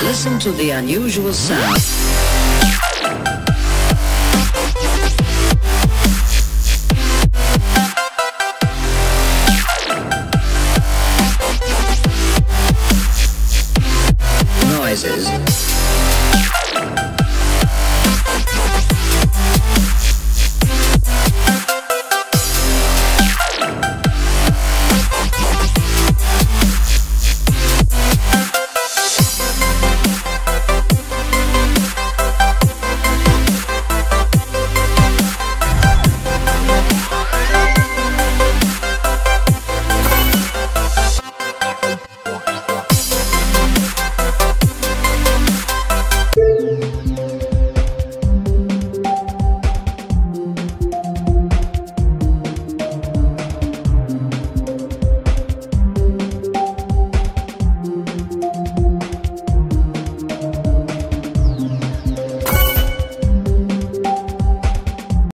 Listen to the unusual sound. Prizes.